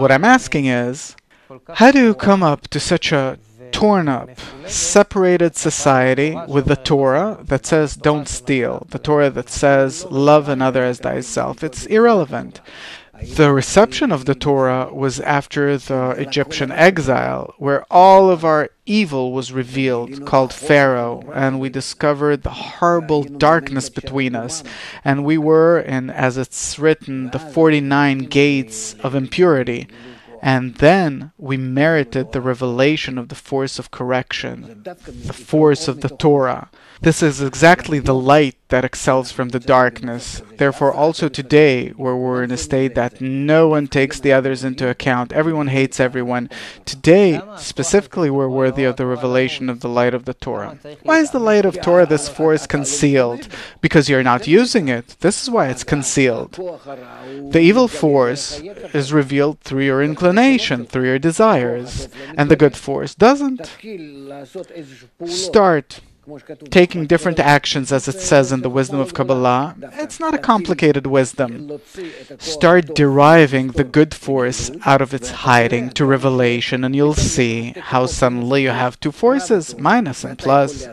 What I'm asking is, how do you come up to such a torn up, separated society with the Torah that says don't steal, the Torah that says love another as thyself? It's irrelevant. The reception of the Torah was after the Egyptian exile, where all of our evil was revealed, called Pharaoh, and we discovered the horrible darkness between us, and we were in, as it's written, the 49 gates of impurity. And then we merited the revelation of the force of correction, the force of the Torah. This is exactly the light that excels from the darkness. Therefore, also today, where we're in a state that no one takes the others into account, everyone hates everyone, today, specifically, we're worthy of the revelation of the light of the Torah. Why is the light of Torah, this force, concealed? Because you're not using it. This is why it's concealed. The evil force is revealed through your inclination, through your desires, and the good force doesn't. Start taking different actions, as it says in the wisdom of Kabbalah, it's not a complicated wisdom. Start deriving the good force out of its hiding to revelation, and you'll see how suddenly you have two forces, minus and plus,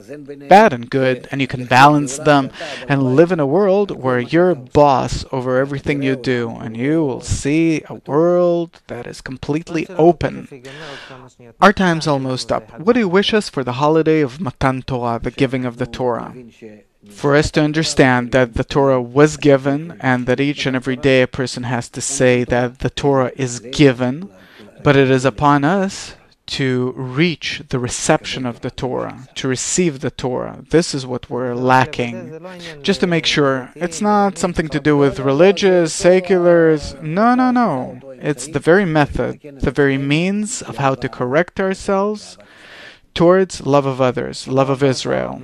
bad and good, and you can balance them and live in a world where you're boss over everything you do, and you will see a world that is completely open. Our time's almost up. What do you wish us for the holiday of Matan Torah? The giving of the Torah. For us to understand that the Torah was given and that each and every day a person has to say that the Torah is given, but it is upon us to reach the reception of the Torah, to receive the Torah. This is what we're lacking. Just to make sure, it's not something to do with religious, seculars. No, no, no. It's the very method, the very means of how to correct ourselves towards love of others, love of Israel.